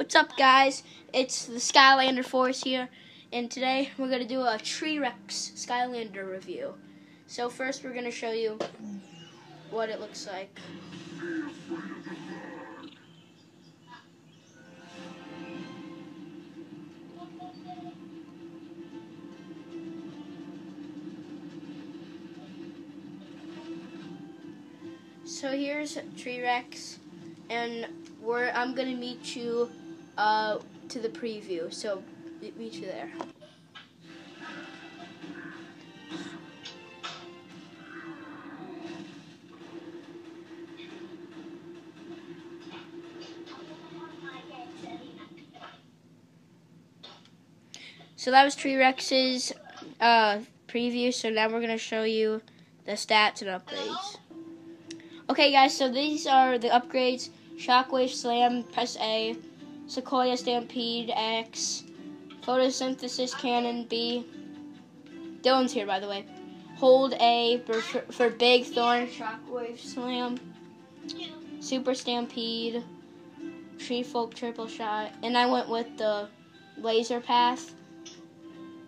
What's up, guys? It's the Skylander Force here, and today we're going to do a Tree Rex Skylander review. So first we're going to show you what it looks like. So here's Tree Rex, and we're I'm gonna meet you uh, to the preview. So meet you there. So that was Tree Rex's uh, preview. So now we're gonna show you the stats and upgrades. Okay, guys. So these are the upgrades. Shockwave Slam, press A. Sequoia Stampede X. Photosynthesis Cannon B. Dylan's here, by the way. Hold A for, for, Big Thorn Shockwave Slam. Super Stampede. Tree Folk Triple Shot. And I went with the Laser Path.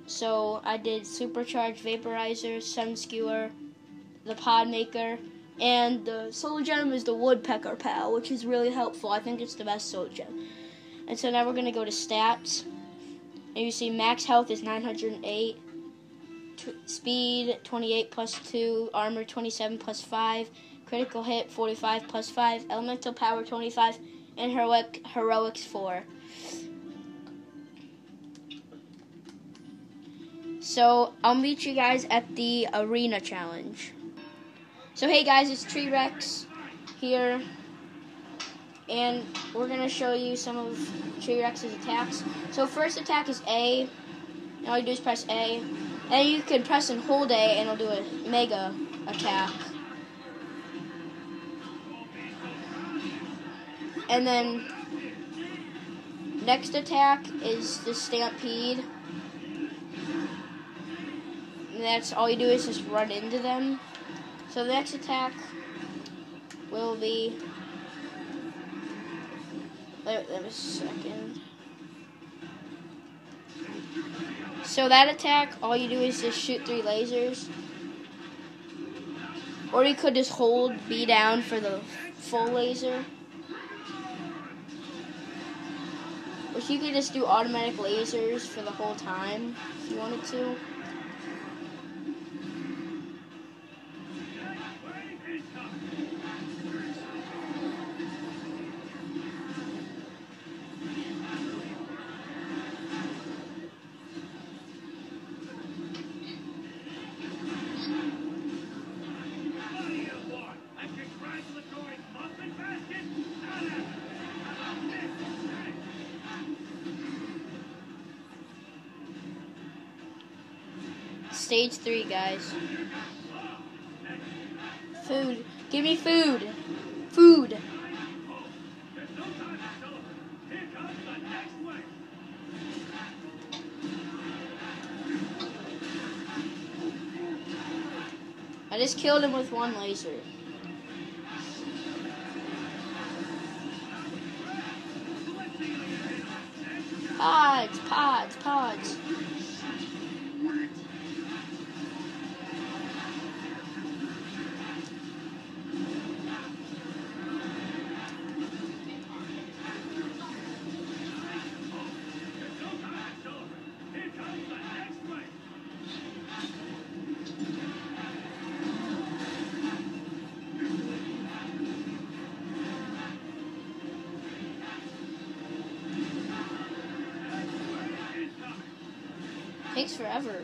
So I did Supercharged Vaporizer, Sun Skewer, the Pod Maker, and the soul gem is the woodpecker pal, which is really helpful. I think it's the best soul gem. And so now we're going to go to stats. And you see max health is 908, speed 28 plus 2, armor 27 plus 5, critical hit 45 plus 5, elemental power 25, and heroic heroics 4. So I'll meet you guys at the arena challenge. So hey guys, it's Tree Rex here, and we're gonna show you some of Tree Rex's attacks. So first attack is A, all you do is press A, and you can press and hold A, and it'll do a mega attack. And then next attack is the Stampede. And that's all you do is just run into them. So the next attack will be. Wait, wait a second. So that attack, all you do is just shoot three lasers. Or you could just hold B down for the full laser. Or you could just do automatic lasers for the whole time if you wanted to. Stage three, guys. Food. Give me food. Food. I just killed him with one laser. Pods, pods, pods. Takes forever.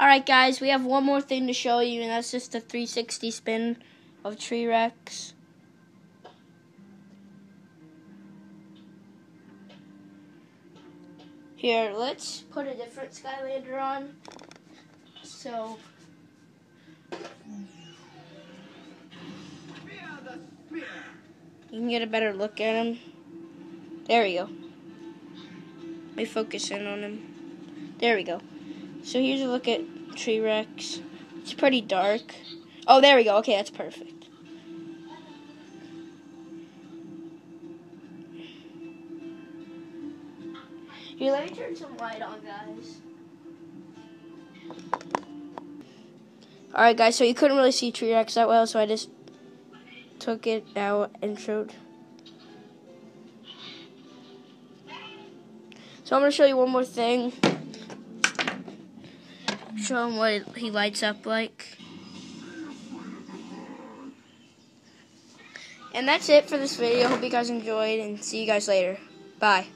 Alright guys, we have one more thing to show you and that's just the 360 spin of Tree Rex. Here, let's put a different Skylander on. So... You can get a better look at him. There we go. Let me focus in on him. There we go. So here's a look at tree Rex. It's pretty dark. Oh, there we go. Okay, that's perfect. Here, let me turn some light on, guys. Alright, guys, so you couldn't really see Tree Rex that well, so I just took it out and showed. So I'm going to show you one more thing. Show him what he lights up like. And that's it for this video. Hope you guys enjoyed and see you guys later. Bye.